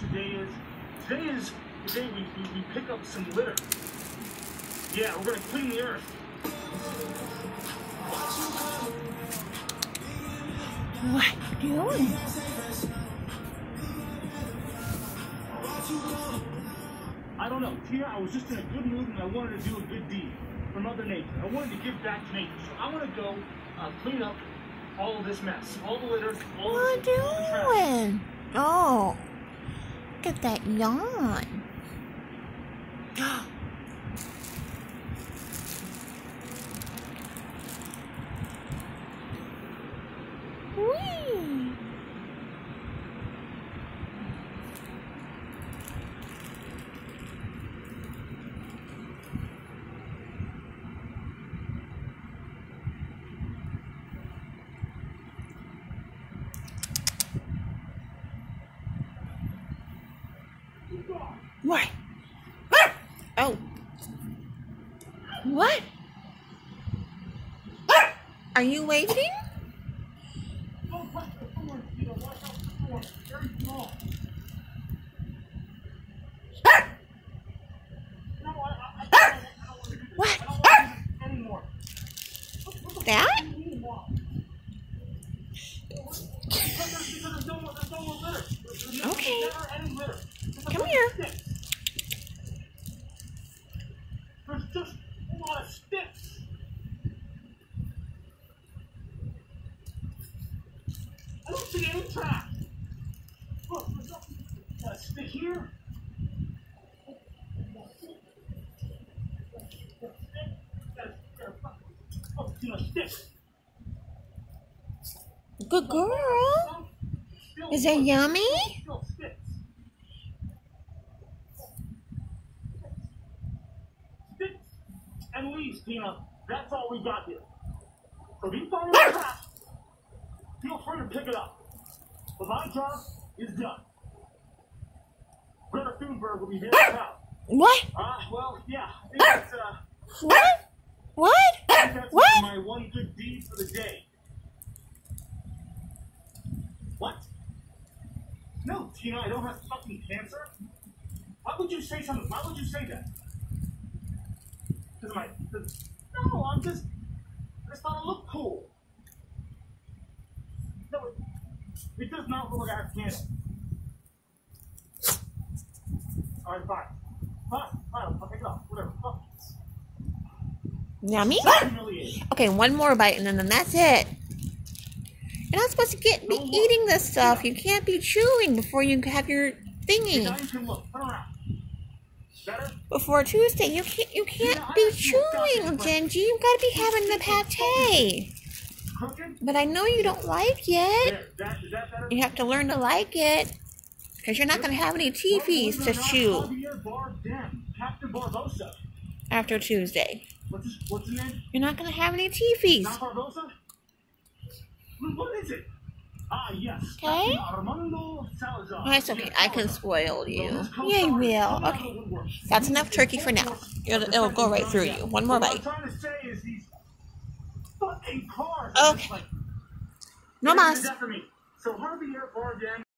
today is? Today is the day we, we, we pick up some litter. Yeah, we're gonna clean the earth. What you doing? I don't know, Tia, I was just in a good mood and I wanted to do a good deed for Mother Nature. I wanted to give back to nature. So I want to go uh, clean up all of this mess, all the litter, all What the, all the trash. doing? Oh, look at that yawn. What? Oh. What? Are you waiting? Oh, watch the thorns, Tia, watch out for the thorns. Very small. No, I, I, I, I don't want to do this. What? I don't want to do this anymore. That? What do you mean, walk? Because there's, because there's no more, there's no more litter. There's never- Okay. never any litter. There's a Come bunch here. of sticks. There's just a lot of sticks. I don't see. Look, there's no, got a stick here. You know, sticks. Good girl. Is it yummy? Still sticks. Sticks and leaves, Tina. That's all we got here. So if you find any trash, feel free to pick it up. But my job is done. Greta Thunberg will be very proud. What? Ah, well, yeah. I think that's, uh, What? What? That's What? my one good deed for the day. What? No, Tina, I don't have fucking cancer. Why would you say something? Why would you say that? Because my. Cause, no, I'm just. I just thought it looked cool. No, it, it does not look like I have cancer. Alright, fine. Fine, fine, I'll take it off. Whatever. Fuck. Yummy? Okay, one more bite and then, that's it. You're not supposed to get be eating this stuff. You can't be chewing before you have your thingy. you can look. Turn around. Better? Before Tuesday, you can't you can't be chewing, Genji. You gotta be having the pate. But I know you don't like it. That? You have to learn to like it. Because you're not gonna have any teepees to chew Javier Bardem. Captain Barbossa. after Tuesday. What's his, what's his name? You're not gonna have any. Not Barbossa? What is it? Ah, yes. Okay. Captain Armando Salazar. That's okay. I can spoil you. Yeah, you will. coming out of the Okay. That's enough turkey for now. It'll, it'll go right through you. One more What bite. I'm trying to say is these fucking cars. Okay. Like, No mas. that for me. So Javier Bardem